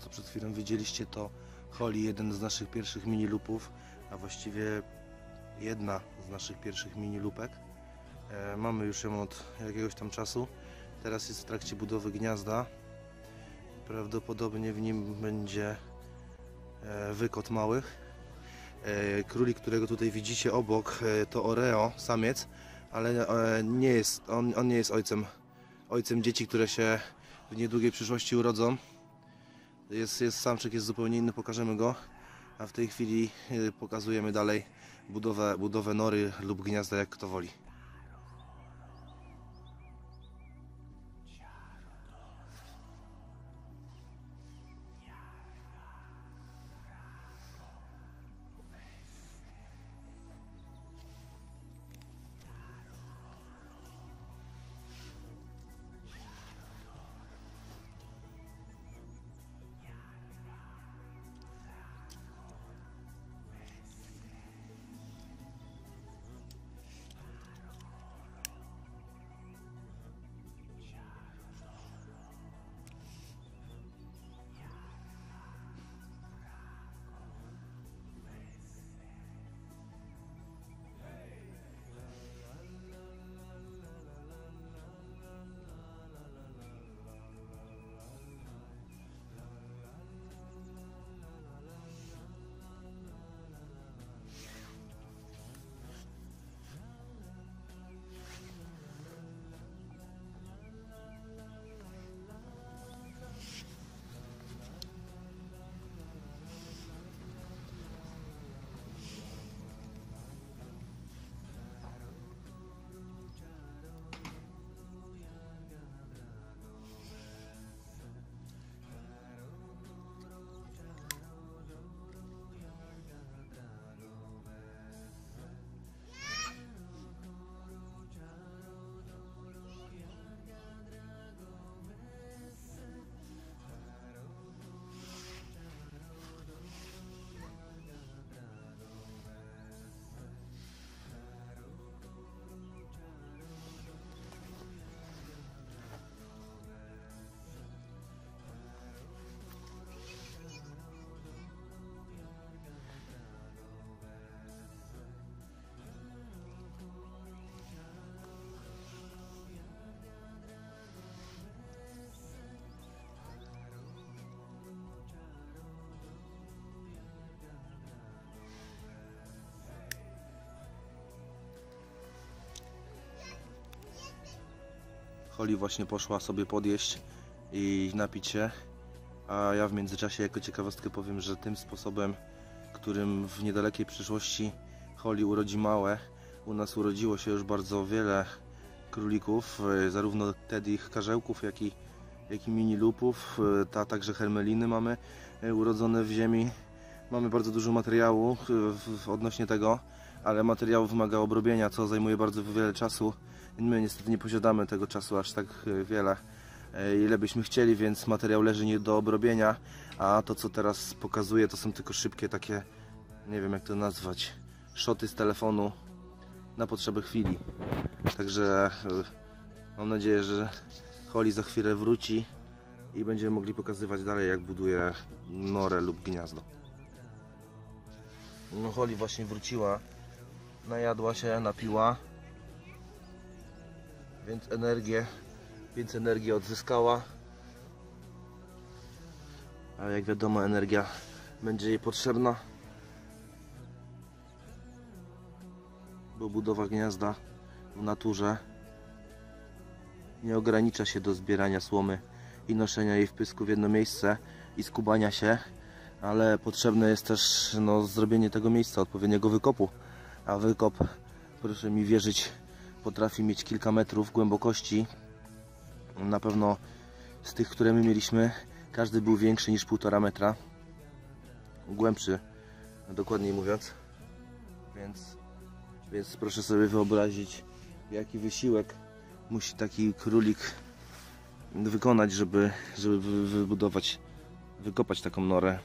co przed chwilą widzieliście, to Holly, jeden z naszych pierwszych mini lupów, a właściwie jedna z naszych pierwszych mini lupek. E, mamy już ją od jakiegoś tam czasu. Teraz jest w trakcie budowy gniazda. Prawdopodobnie w nim będzie e, wykot małych. E, którego tutaj widzicie obok, e, to Oreo, samiec, ale e, nie jest, on, on nie jest ojcem, ojcem dzieci, które się w niedługiej przyszłości urodzą. Jest, jest samczyk, jest zupełnie inny, pokażemy go. A w tej chwili e, pokazujemy dalej budowę, budowę nory lub gniazda, jak kto woli. Holly właśnie poszła sobie podjeść i napić się, a ja w międzyczasie jako ciekawostkę powiem, że tym sposobem, którym w niedalekiej przyszłości Holly urodzi małe, u nas urodziło się już bardzo wiele królików, e, zarówno Teddych karzełków, jak i, jak i mini lupów, e, ta także hermeliny mamy e, urodzone w ziemi. Mamy bardzo dużo materiału odnośnie tego, ale materiał wymaga obrobienia, co zajmuje bardzo wiele czasu. My niestety nie posiadamy tego czasu aż tak e, wiele, e, ile byśmy chcieli, więc materiał leży nie do obrobienia, a to co teraz pokazuję to są tylko szybkie takie, nie wiem jak to nazwać, szoty z telefonu na potrzeby chwili. Także e, mam nadzieję, że Holly za chwilę wróci i będziemy mogli pokazywać dalej jak buduje norę lub gniazdo. No Holly właśnie wróciła, najadła się, napiła, więc energię, więc energię odzyskała. A jak wiadomo energia będzie jej potrzebna, bo budowa gniazda w naturze nie ogranicza się do zbierania słomy i noszenia jej w pysku w jedno miejsce i skubania się, ale potrzebne jest też no, zrobienie tego miejsca, odpowiedniego wykopu. A wykop, proszę mi wierzyć, potrafi mieć kilka metrów głębokości. Na pewno z tych, które my mieliśmy, każdy był większy niż półtora metra. Głębszy, dokładniej mówiąc. Więc, więc proszę sobie wyobrazić, jaki wysiłek musi taki królik wykonać, żeby, żeby wy- wybudować, wykopać taką norę.